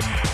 Bye.